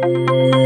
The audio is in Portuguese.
Música